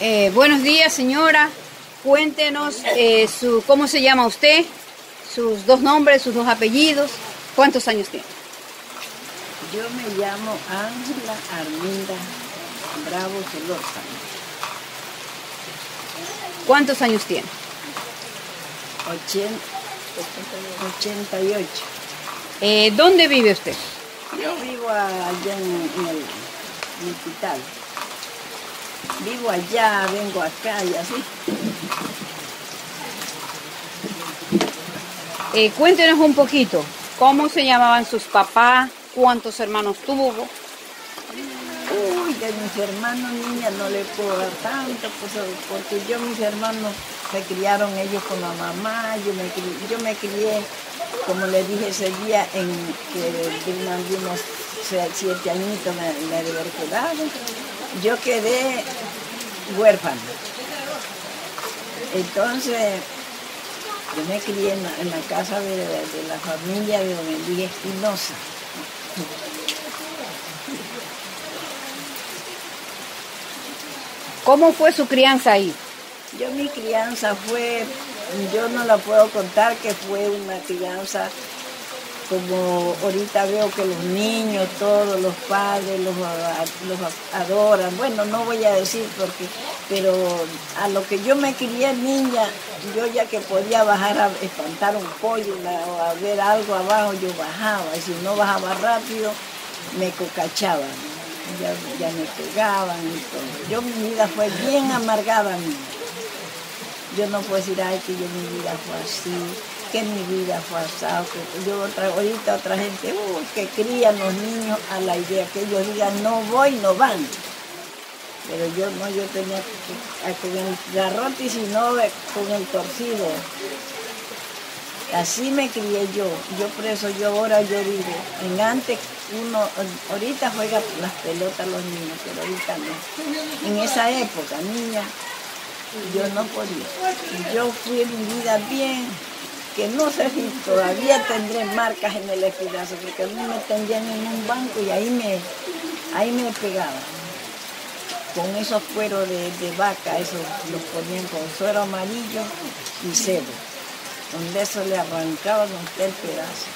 Eh, buenos días, señora. Cuéntenos eh, su, cómo se llama usted, sus dos nombres, sus dos apellidos, cuántos años tiene. Yo me llamo Ángela Arminda Bravo Solórzano. ¿Cuántos años tiene? Ochen- 88. Eh, ¿Dónde vive usted? Yo vivo allá en, en el, en el hospital. Vivo allá, vengo acá y así. Eh, cuéntenos un poquito, ¿cómo se llamaban sus papás? ¿Cuántos hermanos tuvo? Uy, de mis hermanos niñas no le puedo dar tanto, pues, porque yo mis hermanos se criaron ellos con la mamá, yo me, yo me crié, como le dije ese día, en que se- siete añitos me, me. Yo quedé huérfana. Entonces, yo me crié en la, en la casa de, de la familia de Don Elías Espinosa. ¿Cómo fue su crianza ahí? Yo mi crianza fue, yo no la puedo contar que fue una crianza como ahorita veo que los niños, todos los padres los, adoran. Bueno, no voy a decir porque, pero a lo que yo me crié niña, yo ya que podía bajar a espantar un pollo o a ver algo abajo, yo bajaba. Y si no bajaba rápido, me cocachaban. Ya, ya me pegaban y todo. Yo mi vida fue bien amargada mía. Yo no puedo decir, ay, que yo mi vida fue así, que mi vida fue así, que yo otra, ahorita otra gente, uy, que crían los niños a la idea que ellos digan, no voy, no van. Pero yo no, yo tenía que, con el garrote y si no, eh, con el torcido. Así me crié yo, yo por eso yo ahora yo digo, en antes uno, ahorita juega las pelotas los niños, pero ahorita no. En esa época, niña, yo no podía. Yo fui mi vida bien, que no sé si todavía tendré marcas en el espinazo, porque a mí me tendían en un banco y ahí me, ahí me pegaban. Con esos cueros de, de vaca, esos los ponían con suero amarillo y cebo. Donde eso le arrancaban a usted el pedazo.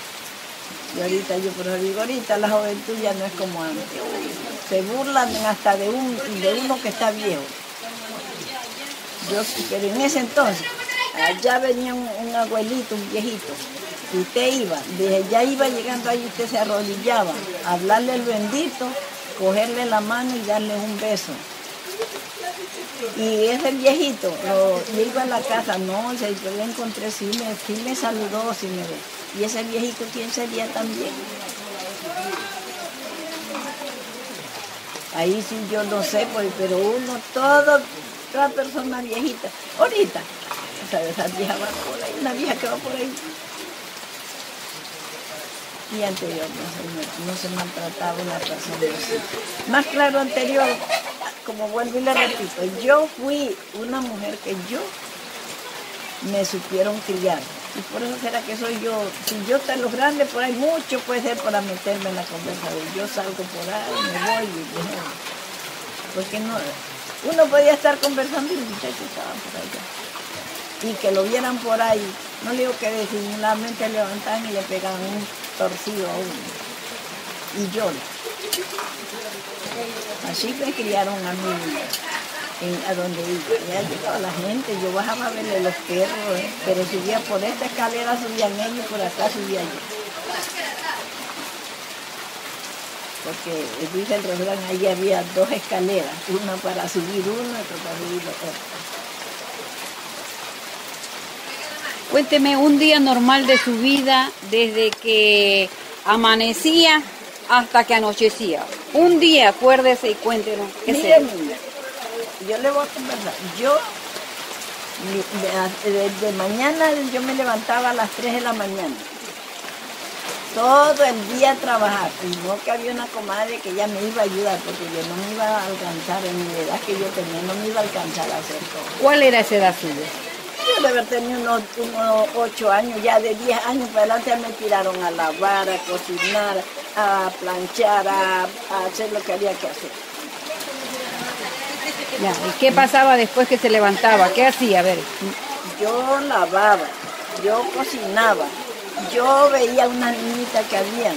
Y ahorita yo por eso digo, ahorita la juventud ya no es como antes. Se burlan hasta de, un, de uno que está viejo. Yo, pero en ese entonces, allá venía un, abuelito, un viejito, y usted iba, ya iba llegando ahí, usted se arrodillaba, hablarle el bendito, cogerle la mano y darle un beso. Y ese viejito, lo, iba a la casa, no, yo lo encontré, sí me, sí me saludó, sí me ve. Y ese viejito, ¿quién sería también? Ahí sí yo no sé, pues, pero uno, todo, toda persona viejita. Ahorita, esa, esa vieja va por ahí, una vieja que va por ahí. Y anterior no se, no se maltrataba una persona así. Más claro anterior, como vuelvo y le repito, yo fui una mujer que yo me supieron criar. Y por eso será que soy yo, si yo estoy los grandes, por ahí mucho puede ser para meterme en la conversación. Yo salgo por ahí, me voy y dejo. Porque no, uno podía estar conversando y los muchachos estaban por allá. Y que lo vieran por ahí, no digo que disimuladamente levantaban y le pegaban un torcido a uno. Y yo. Así me criaron a mí a donde iba. Ya llegaba la gente, yo bajaba a verle los perros, ¿eh? pero subía por esta escalera, subían ellos, por acá subía yo. Porque dice el refrán, ahí había dos escaleras, una para subir uno y otra para subir la otra. Cuénteme un día normal de su vida desde que amanecía hasta que anochecía. Un día, acuérdese y cuéntenos. ¿Qué Mire, sea. niña, yo le voy a conversar. Yo, mi- de, de- de mañana, yo me levantaba a las 3 de la mañana. Todo el día a trabajar. Y no que había una comadre que ya me iba a ayudar, porque yo no me iba a alcanzar en la edad que yo tenía, no me iba a alcanzar a hacer todo. ¿Cuál era esa edad suya? Yo de haber tenido unos, unos 8 años, ya de 10 años para adelante me tiraron a lavar, a cocinar, a planchar, a, a hacer lo que había que hacer. Ya, ¿Y qué pasaba después que se levantaba? ¿Qué hacía? A ver. Yo lavaba, yo cocinaba, yo veía una niñita que habían,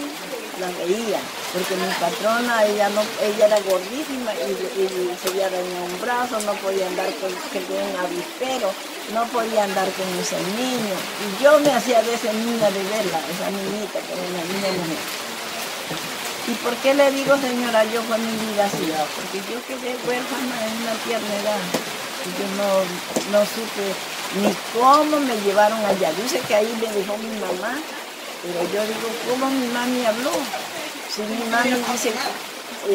la veía, porque mi patrona, ella no, ella era gordísima y, y se había dañado un brazo, no podía andar con, que tenía un avispero, no podía andar con ese niño. Y yo me hacía de esa niña de verla, esa niñita que era una niña mujer. ¿Y por qué le digo, señora, yo con mi vida así? Ah, Porque yo quedé huérfana en una tierna edad. Y yo no, no supe ni cómo me llevaron allá. Dice que ahí me dejó mi mamá, pero yo digo, ¿cómo mi mami habló? Si mi mami dice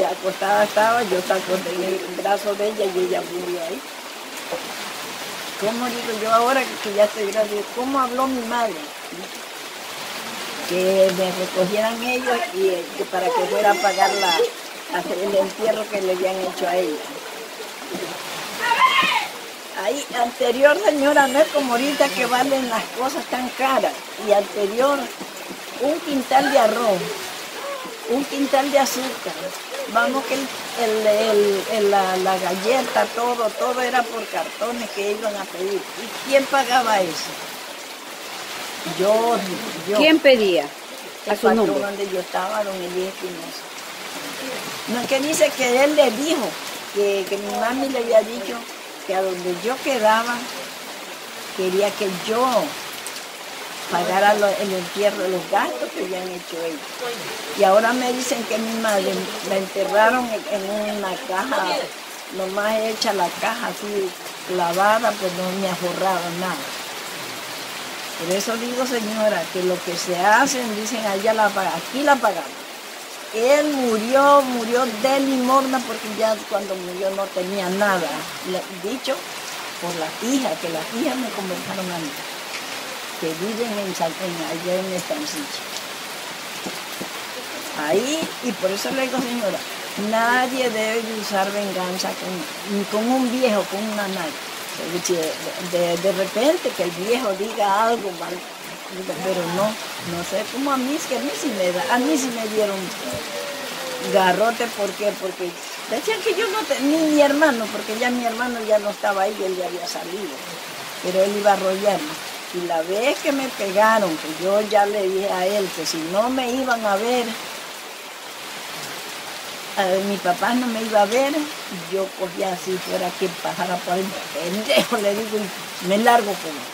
acostada estaba, yo estaba en el brazo de ella y ella murió ahí. ¿Cómo digo yo ahora que ya estoy grande? ¿Cómo habló mi madre? Que me recogieran ellos y eh, que para que fuera a pagar la, hacer el entierro que le habían hecho a ella. Ahí, anterior, señora, no es como ahorita que valen las cosas tan caras. Y anterior, un quintal de arroz, un quintal de azúcar. Vamos que el, el- el- la, la galleta, todo, todo era por cartones que iban a pedir. ¿Y quién pagaba eso? Yo, yo. ¿Quién pedía? A su nombre. donde yo estaba, don Elías Espinosa. No es que dice que él le dijo, que, que mi mami le había dicho que a donde yo quedaba, quería que yo pagara lo- el entierro, los gastos que habían hecho ellos. Y ahora me dicen que mi madre la enterraron en una caja, nomás hecha la caja así clavada, pues no me aforraba nada. Por eso digo, señora, que lo que se hacen, dicen allá la pagan, aquí la pagamos. Él murió, murió de limosna porque ya cuando murió no tenía nada. Dicho por las hijas, que las hijas me conversaron a mí, que viven en, allá en Estancilla. Ahí, y por eso le digo, señora, nadie debe de usar venganza con, con un viejo, con una de- de repente que el viejo diga algo mal, pero no, no sé, como a mí, es que a mí sí me da, a mí sí me dieron garrote, ¿por qué? Porque decían que yo no tenía, ni mi hermano, porque ya mi hermano ya no estaba ahí, él ya había salido, pero él iba a arrollarme. Y la vez que me pegaron, que yo ya le dije a él que si no me iban a ver, a mi papá no me iba a ver, yo cogía así fuera que pasara por el pendejo, le digo, y me largo con él.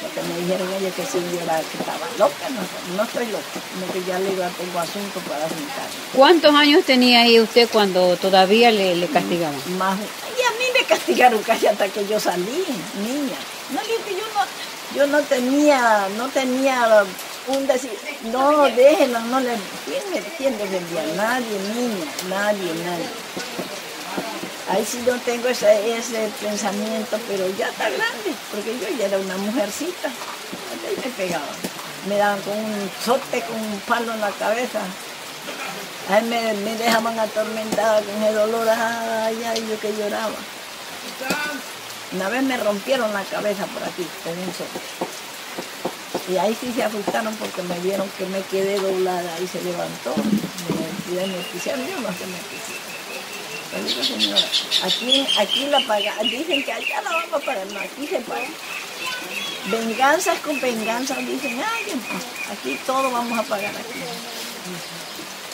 Porque me dijeron ellos que sí, yo era, que estaba loca, no, no estoy loca, sino que ya le digo, tengo asunto para juntarme. ¿Cuántos años tenía ahí usted cuando todavía le, le castigaban? Más, y a mí me castigaron casi hasta que yo salí, niña. No que yo no, yo no tenía, no tenía un decir, no, déjenla, no le, ¿quién, me, defendía? Nadie, niña, nadie, nadie. Ahí sí no tengo ese, ese pensamiento, pero ya está grande, porque yo ya era una mujercita. Ahí me pegaban. Me daban con un sote, con un palo en la cabeza. Ahí me, me dejaban atormentada con el dolor, ay, ay, yo que lloraba. Una vez me rompieron la cabeza por aquí, con un sote. Y ahí sí se asustaron porque me vieron que me quedé doblada y se levantó. Me desnoticiaron, yo no sé me. Pero digo, señora, aquí, aquí la paga, dicen que allá la vamos a pagar, no, aquí se paga. Venganzas con venganza, dicen, ay, aquí todo vamos a pagar aquí.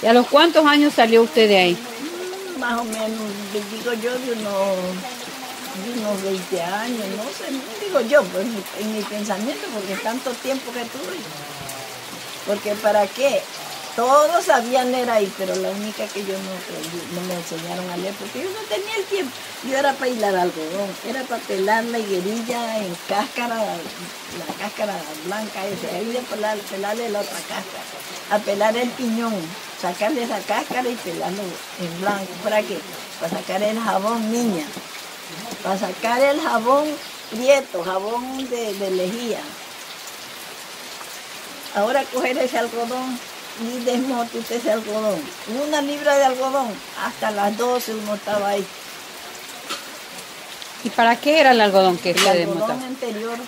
¿Y a los cuántos años salió usted de ahí? Más o menos, digo yo, de unos, unos 20 años, no sé, digo yo, pues en mi, en mi pensamiento, porque tanto tiempo que tuve. Porque para qué, todos sabían leer ahí, pero la única que yo no no me enseñaron a leer, porque yo no tenía el tiempo. Yo era para hilar algodón, era para pelar la higuerilla en cáscara, la cáscara blanca esa, ahí de pelar, pelarle la otra cáscara, a pelar el piñón, sacarle esa cáscara y pelarlo en blanco. ¿Para qué? Para sacar el jabón niña, para sacar el jabón prieto, jabón de, de lejía. Ahora coger ese algodón y desmonte usted ese algodón. Una libra de algodón, hasta las 12 uno estaba ahí. ¿Y para qué era el algodón que El usted algodón desmontaba? anterior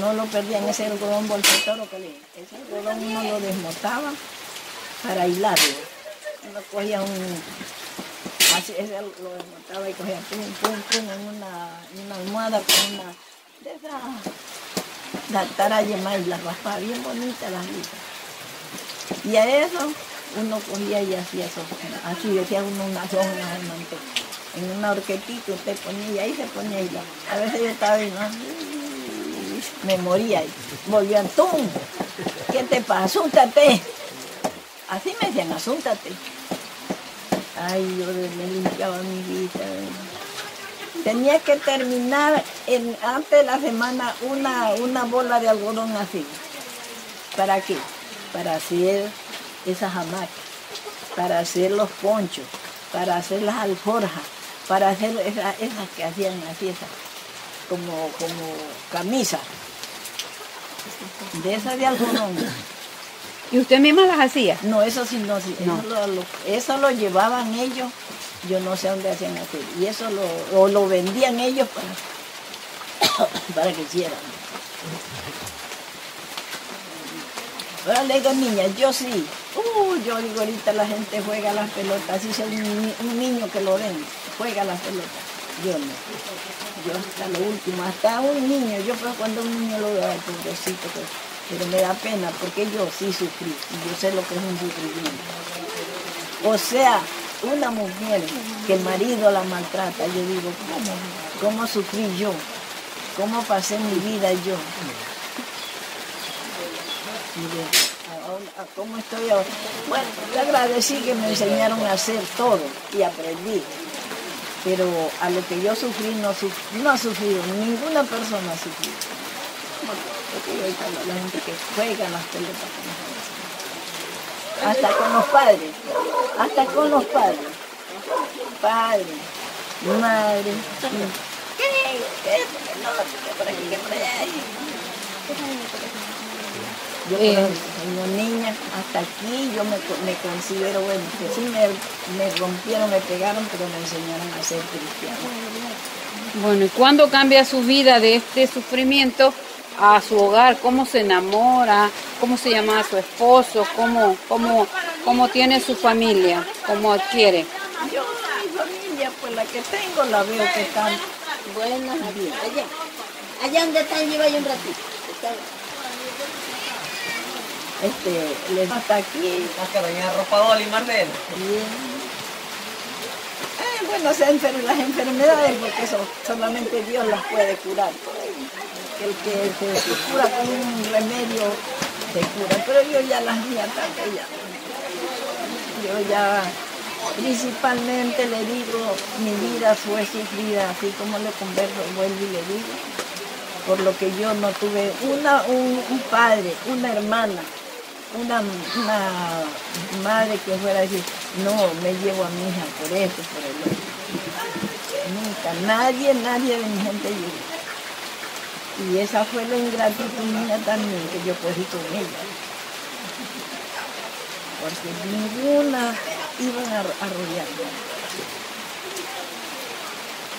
no lo perdían, ese algodón bolsetoro que le Ese algodón uno lo desmontaba para hilarlo. Uno cogía un así, ese lo desmontaba y cogía pum, en una, en una almohada con una de esa la taraya y la raspaba bien bonita la vida. Y a eso uno cogía y hacía eso, así decía uno unas hojas de manteca. En una horquetita usted ponía y ahí se ponía y a veces yo estaba ahí, ¿no? me moría y volvían, ¡tum! ¿Qué te pasa? ¡Asúntate! Así me decían, asúntate. Ay, yo me limpiaba mi vida. Tenía que terminar en, antes de la semana una, una bola de algodón así. ¿Para qué? Para hacer esas hamacas, para hacer los ponchos, para hacer las alforjas, para hacer esas, que hacían así, esas, como, como camisa. De esas de algodón. ¿Y usted misma las hacía? No, eso sí, no, sí. Eso, lo, llevaban ellos, yo no sé dónde hacían hacer. Y eso lo, lo vendían ellos para, para que hicieran. Ahora le digo, niña, yo sí. Uh, yo digo, ahorita la gente juega las pelotas, así sea un, niño que lo ven, juega las pelotas. Yo no. Yo hasta lo último, hasta un niño, yo pues cuando un niño lo veo, pobrecito, pues, pero me da pena porque yo sí sufrí y yo sé lo que es un sufrimiento. O sea, una mujer que el marido la maltrata, yo digo, ¿cómo, cómo sufrí yo? ¿Cómo pasé mi vida yo? ¿Cómo estoy ahora? Bueno, le agradecí que me enseñaron a hacer todo y aprendí. Pero a lo que yo sufrí no, no ha sufrido, ninguna persona ha sufrido. La gente que juega las pelotas Hasta con los padres, hasta con los padres. Padre, madre. ¿Qué? ¿Qué? No, ¿qué por aquí? ¿Qué por allá? Yo como niña, hasta aquí yo me, considero, bueno, que sí me, rompieron, me pegaron, pero me enseñaron a ser cristiana. Bueno, ¿y cuándo cambia su vida de este sufrimiento a su hogar? ¿Cómo se enamora? ¿Cómo se llama a su esposo? ¿Cómo, cómo, cómo tiene su familia? ¿Cómo adquiere? Yo, mi familia, pues la que tengo, la veo que están buenas. Allá, allá donde están, lleva yo un ratito este, les hasta aquí. Máscara bien arropado y Marlene. Bien. Eh, bueno, las enfermedades, porque eso solamente Dios las puede curar. El que se, cura con un remedio se cura, pero yo ya las vi tanto ya. Yo ya principalmente le digo, mi vida fue sufrida, así como le converso, vuelvo y le digo, por lo que yo no tuve una, un padre, una hermana, una, madre que fuera a decir, no, me llevo a mi hija por eso, por el otro. Nunca, nadie, nadie de mi gente llegó. Y esa fue la ingratitud mía también que yo cogí con ella. Porque ninguna iba a arrollarme.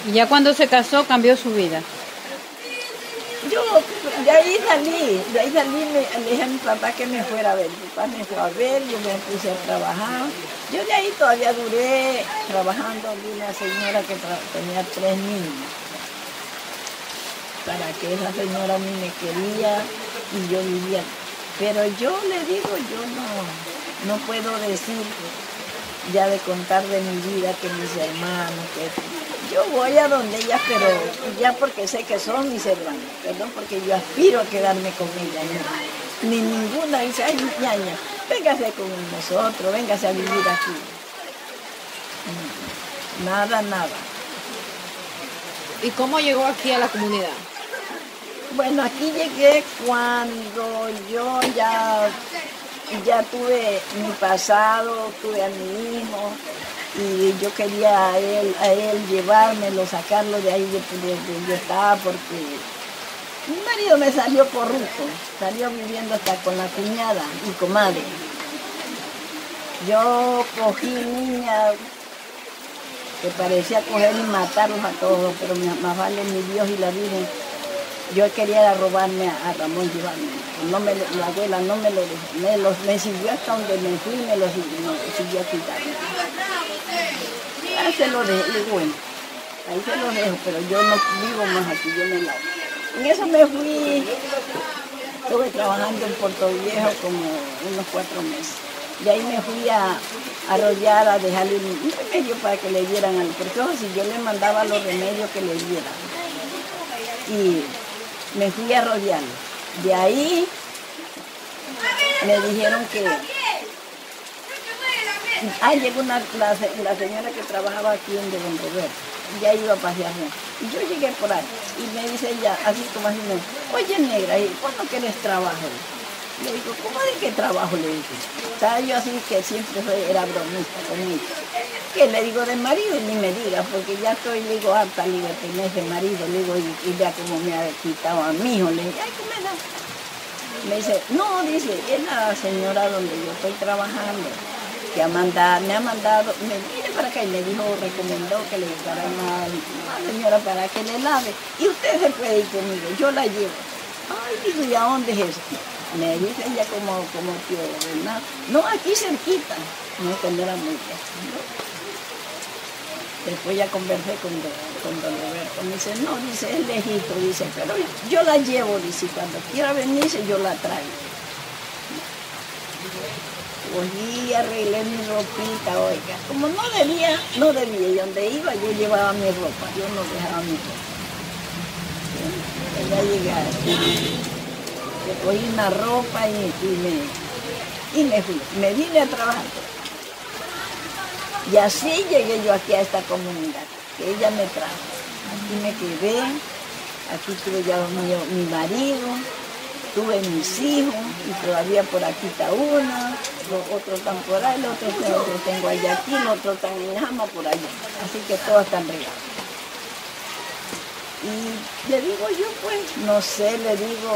Y ya cuando se casó cambió su vida. Yo de ahí salí, de ahí salí, le dije a mi papá que me fuera a ver. Mi papá me fue a ver, yo me puse a trabajar. Yo de ahí todavía duré trabajando de una señora que tenía tres niños. Para que esa señora a mí me quería y yo vivía. Pero yo le digo, yo no, no puedo decir ya de contar de mi vida que mis hermanos, que yo voy a donde ellas, pero ya porque sé que son mis hermanos, perdón, porque yo aspiro a quedarme con ellas. Ni ninguna dice, ay, ñaña, véngase con nosotros, véngase a vivir aquí. Nada, nada. ¿Y cómo llegó aquí a la comunidad? Bueno, aquí llegué cuando yo ya, ya tuve mi pasado, tuve a mi hijo, y yo quería a él, a él llevármelo, sacarlo de ahí de, donde yo estaba porque mi marido me salió corrupto, salió viviendo hasta con la cuñada y comadre. Yo cogí niña que parecía coger y matarlos a todos, pero más vale mi Dios y la Virgen. Yo quería robarme a, Ramón llevarme. No me, la abuela no me lo dejó. Me, los, me siguió hasta donde me fui y me lo siguió, me siguió quitando Ah, se lo dejo, digo, bueno, ahí se lo dejo, pero yo no vivo más aquí, yo me lavo. En eso me fui, estuve trabajando en Puerto Viejo como unos cuatro meses. De ahí me fui a, a arrollar, a dejarle un, remedio para que le dieran al porque si yo le mandaba los remedios que le dieran. Y me fui a arrollar. De ahí me dijeron que Ah, llegó una, la, la señora que trabajaba aquí en Don Roberto. Ya iba a pasear. Y yo llegué por ahí. Y me dice ella, así como así, oye negra, ¿y cuándo quieres trabajo? Le digo, ¿cómo de qué trabajo? Le dije. Estaba yo así que siempre era bromista con ella. Que le digo de marido y ni me diga, porque ya estoy, digo, harta, le digo, tenés de marido, le digo, y, y vea cómo me ha quitado a mi hijo. Le digo, ay, ¿cómo me da? Me dice, no, dice, es la señora donde yo estoy trabajando, que ha mandado, me ha mandado, me viene para acá y me dijo, recomendó que le buscara una, una señora para que le lave. Y usted se puede ir conmigo, yo la llevo. Ay, digo, ¿y a dónde es eso? Me dice ella como, como tío, ¿verdad? No, aquí cerquita. No, que no era muy. Después ya conversé con con don Roberto. Me dice, no, dice, es lejito, dice, pero yo la llevo, dice, cuando quiera venirse yo la traigo. Cogí arreglé mi ropita, oiga. Como no debía, no debía. Y donde iba yo llevaba mi ropa, yo no dejaba mi ropa. Ya cogí una ropa y, y me, y me fui. Me vine a trabajar. Y así llegué yo aquí a esta comunidad, que ella me trajo. Aquí me quedé, aquí tuve ya mi, mi marido, tuve mis hijos, y todavía por aquí está uno, los otros están por ahí, los otros tengo, otros tengo allá aquí, los otros están en Jama por allá. Así que todos están regados. Y le digo yo, pues, no sé, le digo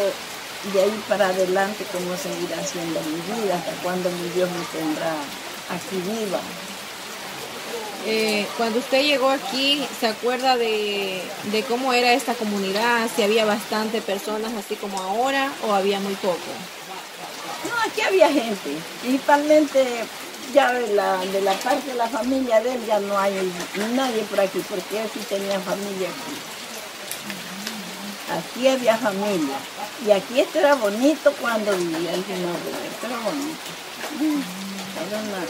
de ahí para adelante cómo seguirá siendo mi vida, hasta cuándo mi Dios me tendrá aquí viva. Eh, cuando usted llegó aquí, ¿se acuerda de, de cómo era esta comunidad? ¿Si había bastante personas así como ahora o había muy poco? No, aquí había gente, principalmente ya de la, de la parte de la familia de él ya no hay nadie por aquí, porque él sí tenía familia aquí. Aquí había familia. Y aquí esto era bonito cuando vivía el señor Roberto, era bonito. Era una-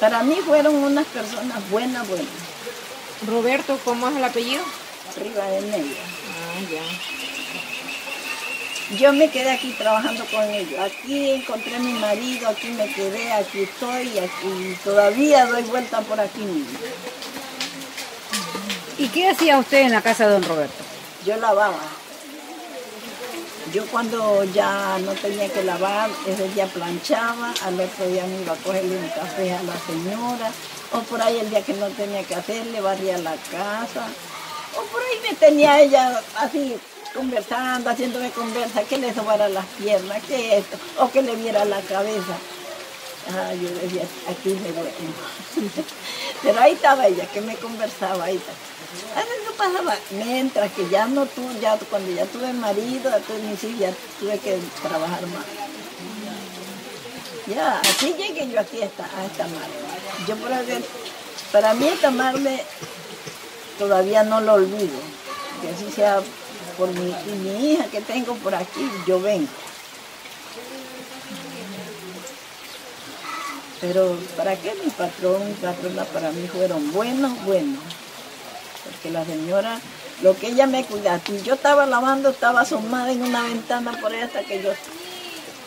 Para mí fueron unas personas buenas, buenas, Roberto, ¿cómo es el apellido? arriba de media. Ah, ya. Yo me quedé aquí trabajando con ellos. Aquí encontré a mi marido, aquí me quedé, aquí estoy, y aquí todavía doy vuelta por aquí mismo. ¿Y qué hacía usted en la casa de don Roberto? Yo lavaba. Yo cuando ya no tenía que lavar, ese día planchaba, al otro día me iba a cogerle un café a la señora, o por ahí el día que no tenía que hacerle, barría la casa, o por ahí me tenía ella así conversando, haciéndome conversa, que le sobara las piernas, que esto, o que le viera la cabeza. Ah, yo decía, aquí me duele. Pero ahí estaba ella, que me conversaba, ahí. A veces no pasaba, mientras que ya no tuve, ya cuando ya tuve marido, tuve mis hijos, ya tuve que trabajar más. Ya, así llegué yo aquí a esta, Marle. Yo por haber, para mí esta Marle todavía no lo olvido, que así sea por mi, y hija que tengo por aquí, yo vengo. Pero ¿para qué mi patrón, mi patrona para mí fueron buenos, buenos? Porque la señora, lo que ella me cuidaba, y yo estaba lavando, estaba asomada en una ventana por ahí hasta que yo,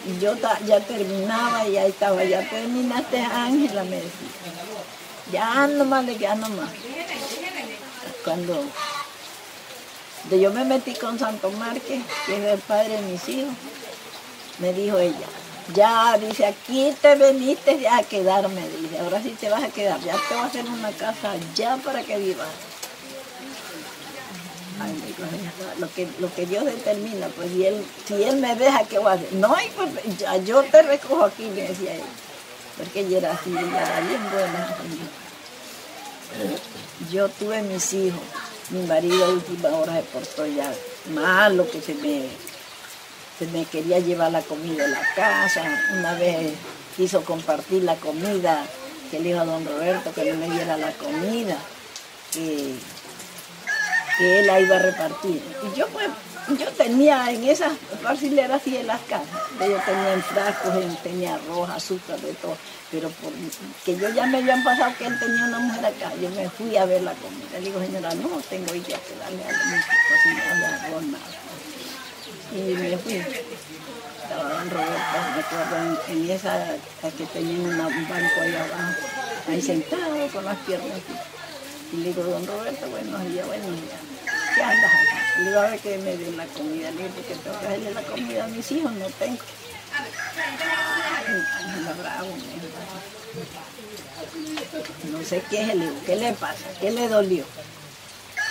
y yo ya terminaba y ahí estaba, ya terminaste Ángela, me decía. Ya nomás, le ya nomás. Cuando yo me metí con Santo Márquez, que es el padre de mis hijos, me dijo ella, ya, dice, aquí te veniste a quedarme, dice, ahora sí te vas a quedar, ya te voy a hacer una casa ya para que vivas. Ay, me dijo, "Ya, lo que, lo que Dios determina, pues y él, si él me deja, ¿qué voy a hacer? No, pues, yo te recojo aquí, me decía ella, porque ella era así, era bien buena. Yo tuve mis hijos, mi marido a última hora se portó ya malo, que se me, se me quería llevar la comida a la casa, una vez quiso compartir la comida que le dijo a don Roberto que no me diera la comida, que, que él la iba a repartir. Y yo pues, yo tenía en esas parcileras así en las casas, yo tenía en frascos, en- tenía arroz, azúcar, de todo, pero que yo ya me habían pasado que él tenía una mujer acá, yo me fui a ver la comida. Le digo, señora, no tengo ya que darle a la cocinarle arroz, nada. Y me fui. Estaba don Roberto, me acuerdo, en, esa que tenía una- un banco ahí abajo, ahí sentado con las piernas así. Y le digo, don Roberto, buenos días, buenos días. ¿Qué andas acá? Le digo, a ver que me den la comida. Le digo, porque tengo que darle la comida a mis hijos, no tengo. No sé qué es, le digo, ¿qué le pasa? ¿Qué le dolió?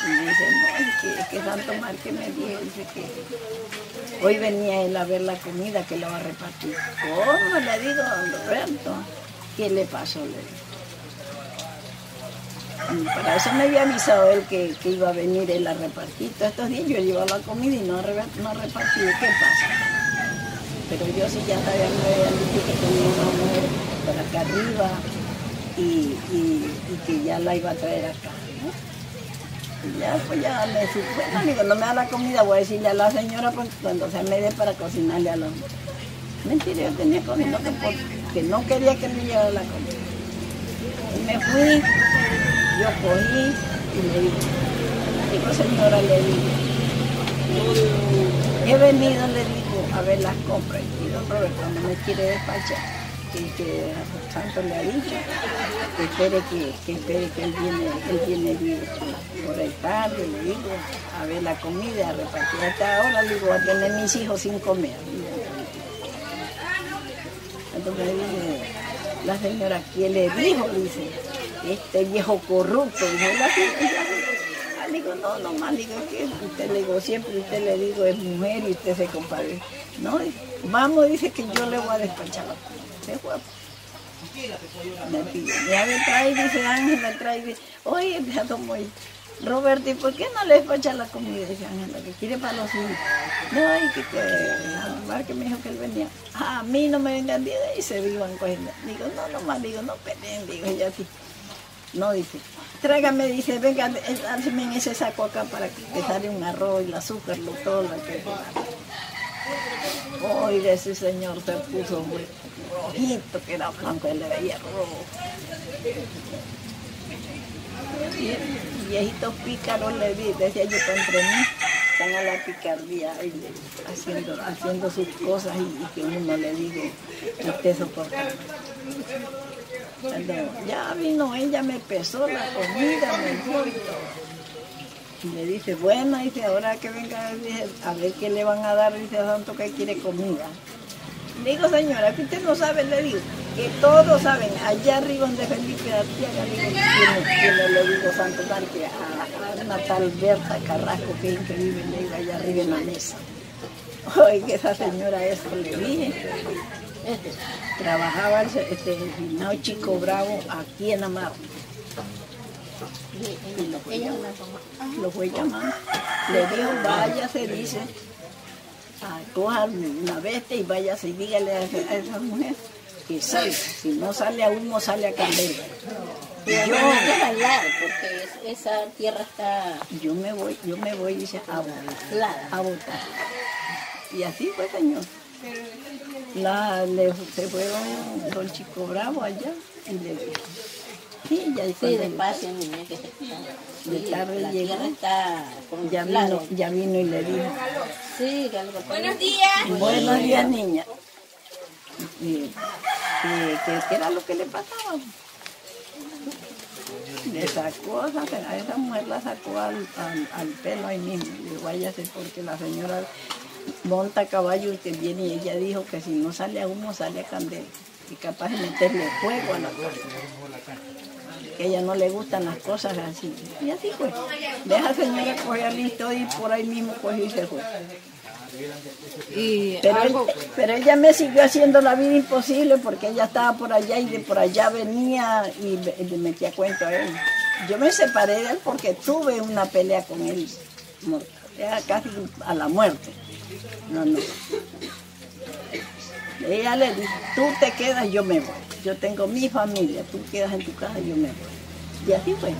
Y me dice, no, es que, es que tanto mal que me dijo, dice que hoy venía él a ver la comida que la va a repartir. ¿Cómo? Le digo, don Roberto, ¿qué le pasó? Le digo. Para eso me había avisado él que, que iba a venir él a repartir. Todos estos días yo he llevado la comida y no no ha repartido. ¿Qué pasa? Pero yo sí ya sabía, me habían que tenía una mujer por acá arriba y, y- que ya la iba a traer acá. Y ya, pues ya me fui. Bueno, digo, no me da la comida, voy a decirle a la señora pues, cuando se me dé para cocinarle a los... Mentira, yo tenía comida, que, que no quería que me llevara la comida. Y me fui, yo cogí y le dije, digo, señora, le dije, he venido, le digo, a ver las compras. Y don Roberto no me quiere despachar. Que, que Santo le ha dicho que espere que, que espere que él viene, él viene bien por el tarde, le digo, a ver la comida, a repartir. Hasta ahora le digo, a tener mis hijos sin comer. Entonces me dice, la señora, ¿quién le dijo? Dice, este viejo corrupto. Señora, Ah, le digo, no, no más, digo, que usted le digo, siempre usted le digo, es mujer y usted se compadre. No, vamos, dice que yo le voy a despachar la. Se fue. Pide, ya me trae, dice Ángel, me trae, dice, oye, ya tomo Roberto, ¿y por qué no le despacha la comida? Dice Ángela, que quiere para los hijos. No, y que, que que me dijo que él venía. Ah, a mí no me vengan, y se vivan cogiendo. Digo, no, no más, digo, no peleen, digo, ella así. No, dice, tráigame, dice, venga, hazme en ese saco acá para que te sale un arroz el azúcar, lo, todo lo que Oiga, ese señor se puso muy rojito, que era blanco, él le veía rojo. Y viejitos pícaros le vi, decía yo contra mí, están a la picardía y haciendo, haciendo sus cosas y, y que uno le digo, usted soporta. Ya vino ella, me pesó la comida, me dio y me dice, bueno, dice, ahora que venga, a ver qué le van a dar, dice, a Santo que quiere comida. Le digo, señora, que usted no sabe, le digo, que todos saben, allá arriba donde Felipe Artiaga, le digo, le digo, Santo Parque, a, a una tal Berta Carrasco, que es increíble, le digo, allá arriba en la mesa. Oiga, esa señora, eso le dije. Trabajaba el, este, el Chico Bravo aquí en Amaro. Y lo fue llamando. Lo fue llamando. Le dijo, váyase, dice, a coja una bestia y váyase y dígale a esa, a esa mujer que salga. Si no sale a humo, sale a candela. Yo bailar, porque es- esa tierra está yo me voy, yo me voy, dice, a votar. a votar. Y así fue, señor. La, le, se fueron don Chico Bravo allá y le dijo. Sí, ya Sí, despacio, niña, que se De tarde la llegó. está con ya vino, ya vino y le dijo, Sí, que algo Buenos buenos días niña. Y, que- que era lo que le pasaba. Le sacó, a esa, a esa mujer la sacó al, al, al pelo ahí mismo. Le digo, váyase porque la señora monta caballo y que viene y ella dijo que si no sale a humo, sale a candela. Y capaz de meterle fuego a la cosa. Que a ella no le gustan las cosas así. Y así fue. Deja señora coger listo y por ahí mismo cogió y se fue. Y Pero, él- pero ella me siguió haciendo la vida imposible porque ella estaba por allá y de por allá venía y le metía cuento a él. Yo me separé de él porque tuve una pelea con él, era casi a la muerte. No, no. Ella le dijo, tú te quedas, yo me voy. yo tengo mi familia, tú quedas en tu casa, yo me voy. Y así fue.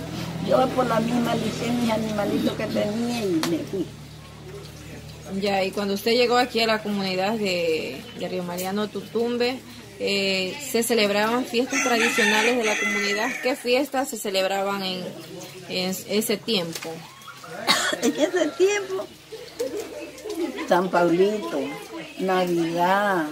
Yo por la misma licé mis animalitos que tenía y me fui. Ya, y cuando usted llegó aquí a la comunidad de, de Río Mariano Tutumbe, eh, se celebraban fiestas tradicionales de la comunidad. ¿Qué fiestas se celebraban en, en ese tiempo? En ese tiempo, San Paulito, Navidad,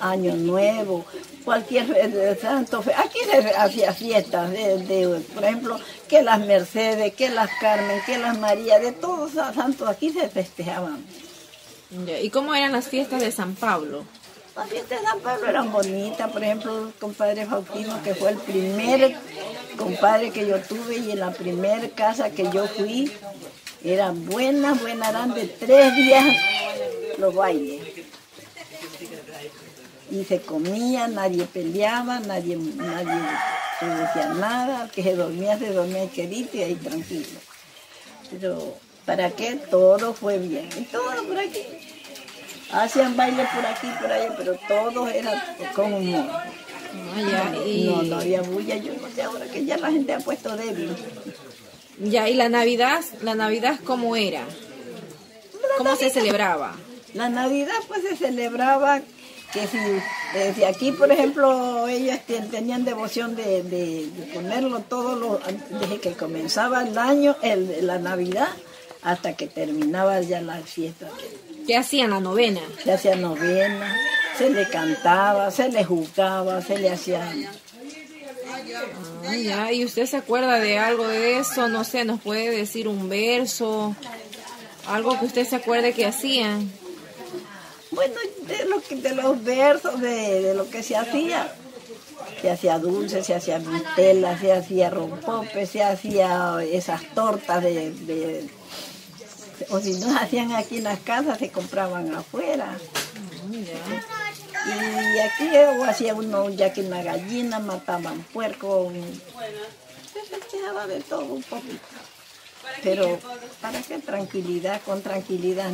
Año Nuevo, cualquier de santo, aquí se hacía fiestas, de, de, por ejemplo, que las Mercedes, que las Carmen, que las María, de todos los santos aquí se festejaban. ¿Y cómo eran las fiestas de San Pablo? Las fiestas de San Pablo eran bonitas, por ejemplo, el compadre Faustino, que fue el primer compadre que yo tuve y en la primera casa que yo fui, eran buenas, buenas, eran de tres días los bailes. Y se comía, nadie peleaba, nadie, nadie se decía nada, que se dormía, se dormía querido y ahí tranquilo. Pero, ¿para qué? Todo fue bien. Y todo por aquí. Hacían baile por aquí, por allá, pero todo era con humor. Y, No, no había bulla. Yo no sé ahora que ya la gente ha puesto débil. Ya, ¿y la Navidad? ¿La Navidad cómo era? ¿Cómo se celebraba? La Navidad pues se celebraba que si, si aquí por ejemplo ellos ten- tenían devoción de, de- de ponerlo todo lo, desde que comenzaba el año, el, la Navidad, hasta que terminaba ya la fiesta. ¿Qué hacían la novena? Se hacía novena, se le cantaba, se le jugaba, se le hacía... Ah, ya, ¿y usted se acuerda de algo de eso? No sé, ¿nos puede decir un verso? Algo que usted se acuerde que hacían. Bueno, de, lo que, de los versos, de, de lo que se hacía. Se hacía dulce, se hacía vitela, se hacía rompope, se hacía esas tortas de, de- O si no hacían aquí en las casas, se compraban afuera. Y aquí hacía uno ya que una gallina, mataban puerco. Se festejaba de todo un poquito. Pero, ¿para qué tranquilidad? Con tranquilidad.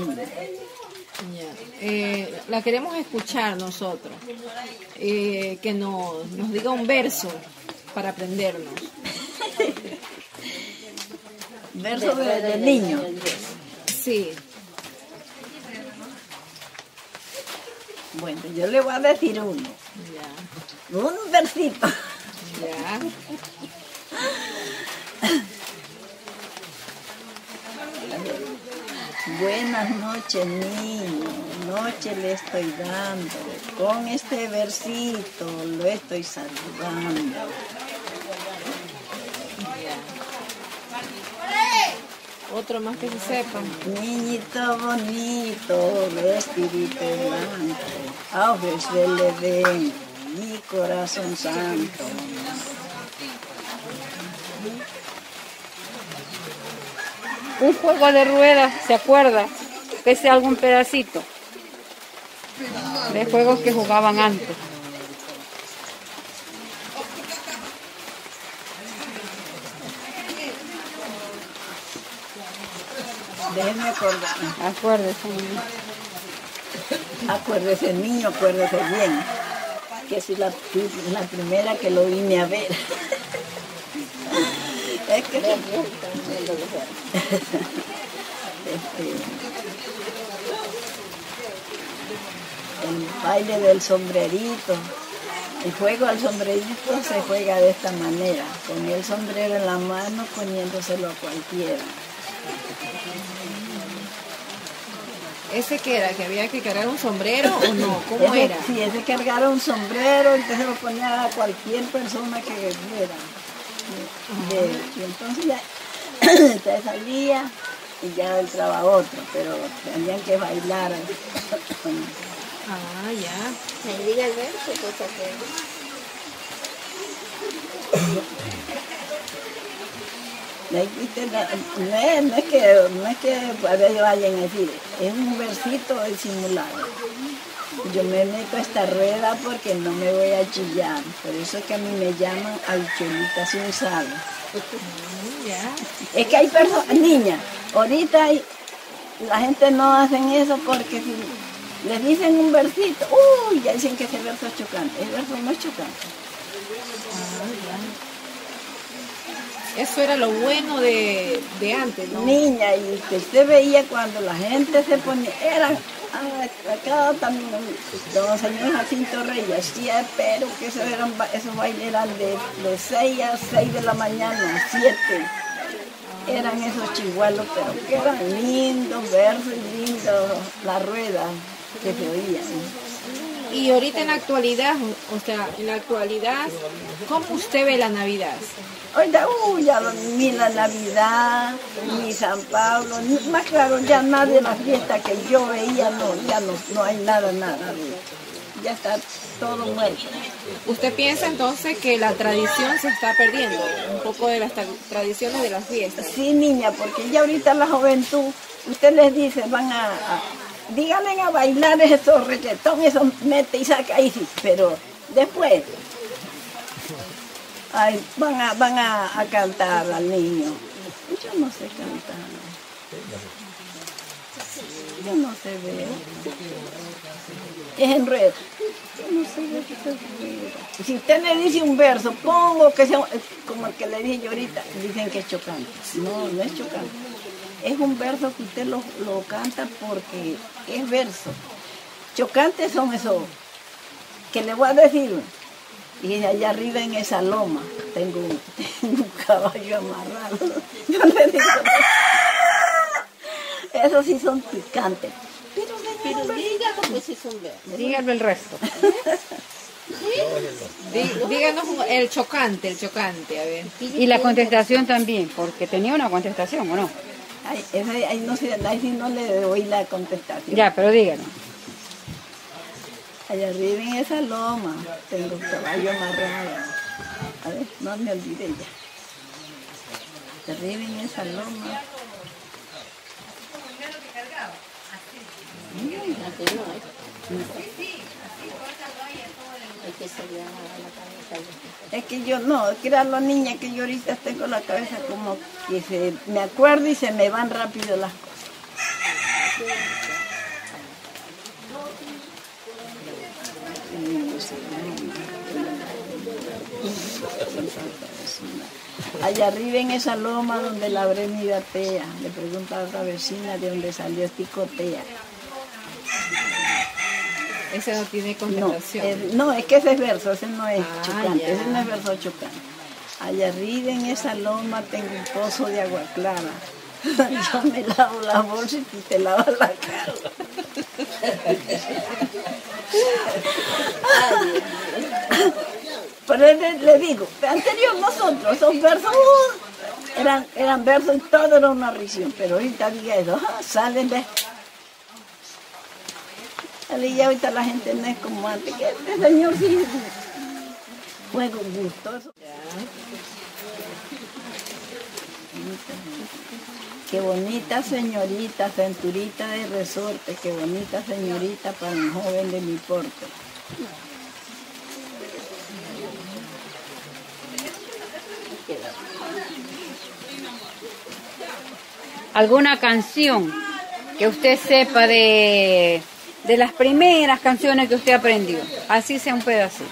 Eh, la queremos escuchar nosotros. Eh, que nos, nos diga un verso para aprendernos. Verso de, de niño. Sí. Bueno, yo le voy a decir uno. Ya. Un versito. Ya. Buenas noches, niño. Noche le estoy dando. Con este versito lo estoy saludando. Otro más que se sepan. Niñito bonito, vestidito blanco, a ofrecerle vengo mi corazón santo. Un juego de ruedas, ¿se acuerda? Que sea algún pedacito de juegos que jugaban antes. Déjeme acordar. Acuérdese. niño. Acuérdese, niño, acuérdese bien. Que soy la, la primera que lo vine a ver. es que Este, el baile del sombrerito. El juego al sombrerito se juega de esta manera, con el sombrero en la mano poniéndoselo a cualquiera. ¿Ese que era? ¿Que había que cargar un sombrero o no? ¿Cómo Ese- era? Sí, ese cargara un sombrero, entonces lo ponía a cualquier persona que viera. De- y entonces ya entonces salía y ya entraba otro, pero tenían que bailar. Ah, ya. Me diga el verso, cosa que... No es, no es que, no es que a veces vayan a decir, es un versito disimulado. Yo me meto a esta rueda porque no me voy a chillar. Por eso es que a mí me llaman habichuelita sin sal. Es que hay personas, niñas, ahorita hay- la gente no hacen eso porque si les dicen un versito, uy, ya dicen que ese verso es chocante. El verso no es chocante. Eso era lo bueno de, de antes. Niña, y que usted veía cuando la gente se ponía, eran, ah, acá también, don señor Jacinto Reyes, hacía, pero que esos, eran, esos bailes eran de, de 6 a 6 de la mañana, 7. Eran esos chihualos, pero que eran lindos versos lindos las ruedas que se oían. Y ahorita en la actualidad, o sea, en la actualidad, ¿cómo usted ve la Navidad? Ahorita, uy, ya ni la Navidad, ni San Pablo, ni- más claro, ya nada de la fiesta que yo veía, no, ya no, no hay nada, nada. Ya está todo muerto. ¿Usted piensa entonces que la tradición se está perdiendo? Un poco de las tra- tradiciones de las fiestas. Sí, niña, porque ya ahorita la juventud, usted les dice, van a, a- díganle a bailar esos reggaetón, eso mete y saca ahí, pero después van, a, van a, cantar al niño. Yo no sé cantar. Yo no sé ver. Es enredo. Yo no sé ver. Si usted le dice un verso, pongo que sea como el que le dije yo ahorita, dicen que es chocante. No, no es chocante. Es un verso que usted lo, lo canta porque es verso. Chocantes son esos que le voy a decir. Y allá arriba en esa loma tengo un, tengo un caballo amarrado. Yo le digo, esos sí son picantes. Pero, señora, Pero dígalo pues si son verdes. El resto. Dí- Díganos el chocante, el chocante, a ver. Y la contestación también, porque tenía una contestación, ¿o no? Ay, ese- ahí no sé, ahí sí no le doy la contestación. Ya, pero díganos. Allá arriba en esa loma tengo un caballo amarrado. A ver, no me olvidé ya. Allá arriba en esa loma. Así no es. Hay que salir a la cabeza. Es que yo no, es que era la niña que yo ahorita tengo la cabeza como que me acuerdo y se me van rápido las cosas. Allá arriba en esa loma donde labré mi batea, le pregunta a otra vecina de dónde salió Ticotea. Ese no tiene No, contestación. es, no, es que ese es verso, ese no es Ah, chocante, ya. ese no es verso chocante. Allá arriba en esa loma tengo un pozo de agua clara. Yo me lavo la bolsa y te lavas la cara. Pero le, le digo, anterior nosotros, esos versos uh, eran, eran versos y todo era una risión, pero ahorita diga eso, ah, salen de... Y ahorita la gente no es como antes, que este señor sí fue gustoso. Qué bonita señorita, cinturita de resorte, qué bonita señorita para un joven de mi porte. ¿Alguna canción que usted sepa de, de las primeras canciones que usted aprendió? Así sea un pedacito.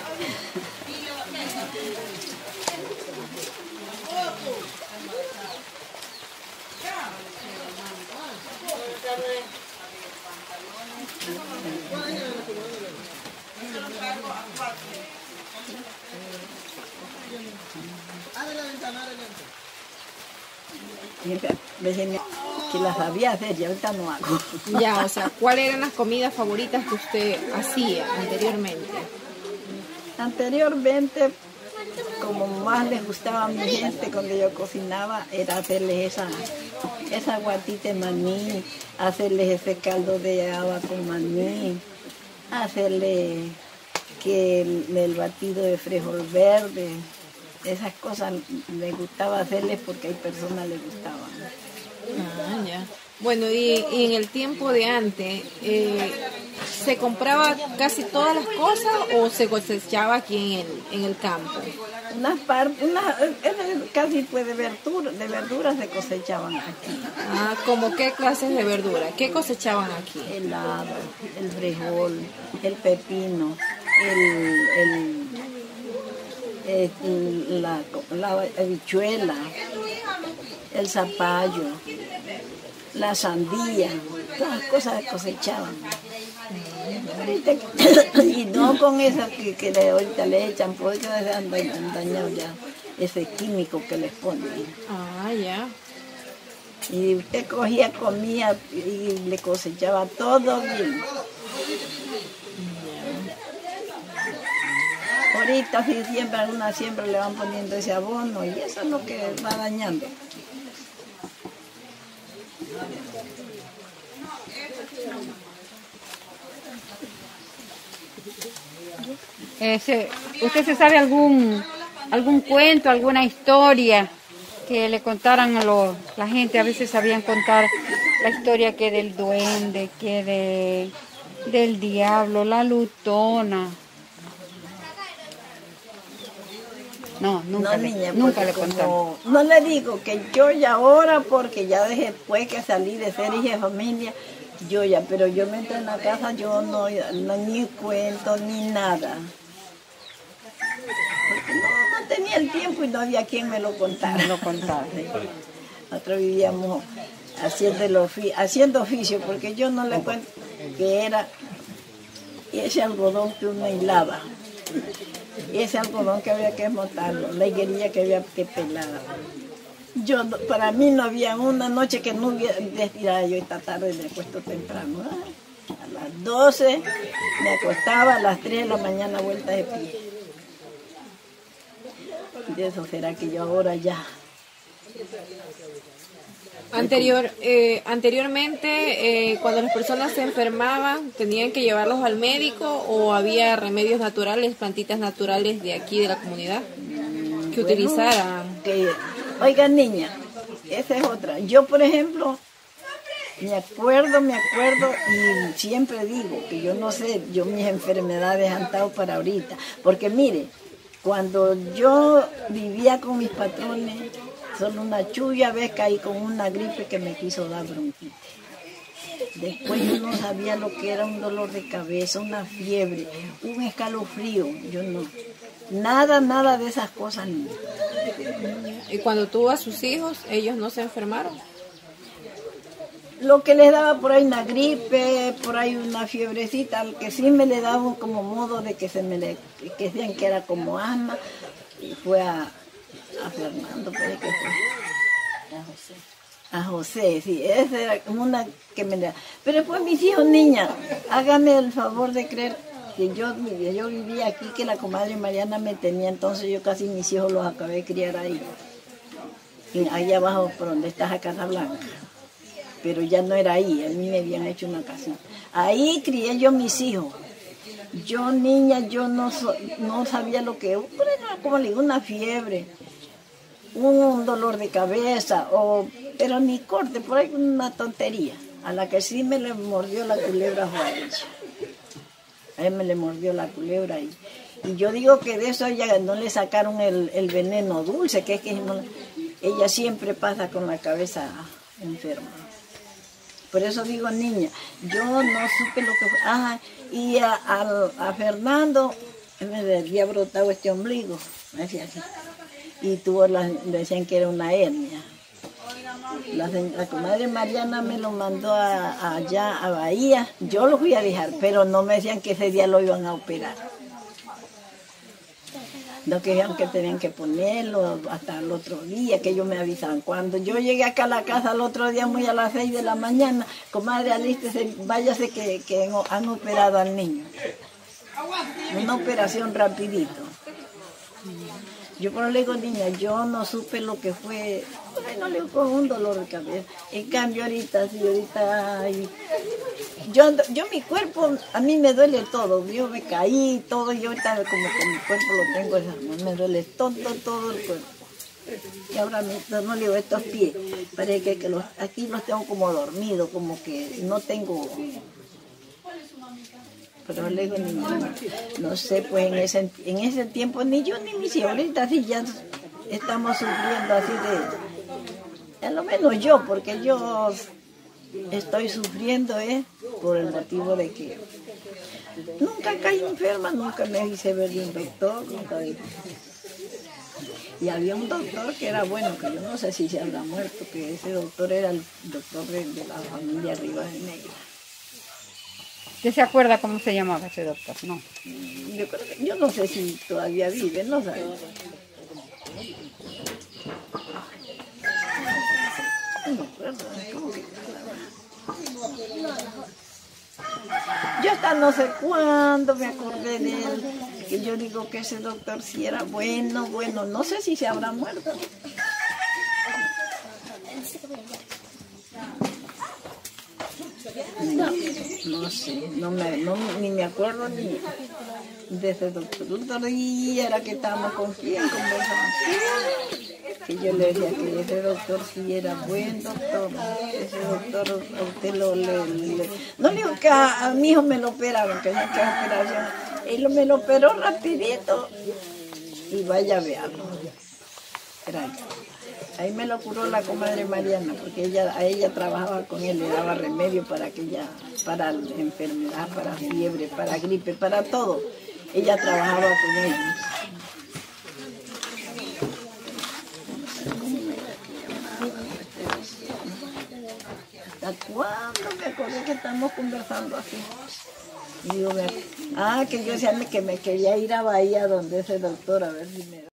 Me decían que la sabía hacer y ahorita no hago. Ya, o sea, ¿cuáles eran las comidas favoritas que usted hacía anteriormente? Anteriormente, como más les gustaba a mi gente cuando yo cocinaba, era hacerles esa, esa guatita de maní, hacerles ese caldo de haba con maní, hacerle que el, el batido de frijol verde, esas cosas me gustaba hacerles porque hay personas les gustaban. Ah, ya. Bueno, y, y en el tiempo de antes, eh, ¿se compraba casi todas las cosas o se cosechaba aquí en el, en el campo? Unas partes, unas, eh, eh, casi pues de verduras, de verduras se cosechaban aquí. Ah, ¿como qué clases de verdura? ¿Qué cosechaban aquí? el haba, el frijol, el pepino, el, el, eh, la, la habichuela, el zapallo, la sandía, todas las cosas cosechaban. Y no con esas que, que le- ahorita le echan, porque se han dañ- han dañado ya ese químico que les ponen. Ah, ya. Y usted cogía, comía y le cosechaba todo bien. Ahorita si siembran una siembra le van poniendo ese abono y eso es lo que va dañando. Eh, se- ¿Usted se sabe algún algún cuento, alguna historia que le contaran a los, la gente? A veces sabían contar la historia que del duende, que de del diablo, la lutona. No, nunca, no, le, niña, nunca le No le digo que yo ya ahora, porque ya después que salí de ser hija de familia, yo ya, pero yo me entré en la casa, yo no, no ni cuento ni nada. No, no tenía el tiempo y no había quien me lo contara. Lo contaba. Nosotros vivíamos haciendo, el ofi- haciendo oficio, porque yo no le cuento que era ese algodón que uno hilaba, ese algodón que había que montarlo, la higuería que había que pelar. Yo, para mí no había una noche que no hubiera yo esta tarde me acuesto temprano. Ay, A las 12 me acostaba, a las 3 de la mañana vuelta de pie. De eso será que yo ahora ya Anterior, eh, anteriormente, eh, cuando las personas se enfermaban, tenían que llevarlos al médico o había remedios naturales, plantitas naturales de aquí de la comunidad que utilizaran. que, oiga niña, esa es otra. Yo, por ejemplo, me acuerdo, me acuerdo y siempre digo que yo no sé, yo mis enfermedades han estado para ahorita. Porque mire, cuando yo vivía con mis patrones, solo una chulla vez caí con una gripe que me quiso dar bronquitis. Después yo no sabía lo que era un dolor de cabeza, una fiebre, un escalofrío, yo no. Nada, nada de esas cosas. No. Y cuando tuvo a sus hijos, ellos no se enfermaron. Lo que les daba por ahí una gripe, por ahí una fiebrecita, que sí me le daba como modo de que se me le, que decían que era como asma, y fue a, a Fernando, pues que fue. A José. A José, sí, esa era una que me da. Pero después mis hijos, niña, hágame el favor de creer que yo, yo vivía aquí, que la comadre Mariana me tenía, entonces yo casi mis hijos los acabé de criar ahí. Ahí abajo, por donde está la Casa Blanca pero ya no era ahí, a mí me habían hecho una casa. Ahí crié yo mis hijos. Yo niña, yo no, so- no sabía lo que, era como le digo, una fiebre, un dolor de cabeza, o, pero ni corte, por ahí una tontería. A la que sí me le mordió la culebra a ella. A él me le mordió la culebra y, y yo digo que de eso a ella no le sacaron el, el veneno dulce, que es que ella siempre pasa con la cabeza enferma. Por eso digo, niña, yo no supe lo que fue. Ah, y a, al- a Fernando me había brotado este ombligo, me decía así. Y tuvo la, decían que era una hernia. La, la comadre Mariana me lo mandó allá a Bahía. Yo lo fui a dejar, pero no me decían que ese día lo iban a operar. No que que tenían que ponerlo hasta el otro día, que ellos me avisaban. Cuando yo llegué acá a la casa el otro día, muy a las 6 de la mañana, comadre, alístese, váyase que, que han operado al niño. Una operación rapidito. Yo por eso le digo, niña, yo no supe lo que fue, bueno, le digo, con un dolor de cabeza. En cambio ahorita, sí, ahorita, ay, yo, yo mi cuerpo, a mí me duele todo, yo me caí, todo, y ahorita como que mi cuerpo lo tengo, me duele todo, todo el cuerpo. Y ahora me, no le digo estos pies, parece que, que los, aquí los tengo como dormidos, como que no tengo pero le digo, ni, no sé, pues en ese, en ese tiempo ni yo ni mis ahorita sí ya estamos sufriendo así de, a lo menos yo, porque yo estoy sufriendo eh, por el motivo de que nunca caí enferma, nunca me hice ver de un doctor, nunca Y había un doctor que era bueno, que yo no sé si se habrá muerto, que ese doctor era el doctor de, de la familia Rivas Negra. ¿Usted se acuerda cómo se llamaba ese doctor? No. Yo, no sé si todavía vive, no sé. No me acuerdo, ¿cómo que Yo hasta no sé cuándo me acordé de él, que yo digo que ese doctor sí era bueno, bueno, no sé si se habrá muerto. No, no sé, no me, no, ni me acuerdo ni de ese doctor. Otro día era que estábamos con quién conversando. Que yo le decía que ese doctor sí era buen doctor. Ese doctor a usted lo le, No le digo que a, mi hijo me lo operaron, que ya que operación. Él me lo operó rapidito y vaya a verlo. Era ahí. Me lo curó la comadre Mariana, porque ella, a ella trabajaba con él, le daba remedio para aquella, para enfermedad, para fiebre, para gripe, para todo. Ella trabajaba con él. ¿Hasta cuándo me acordé que estamos conversando así? Ah, que yo decía que me quería ir a Bahía donde ese doctor a ver si me